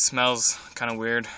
smells kind of weird.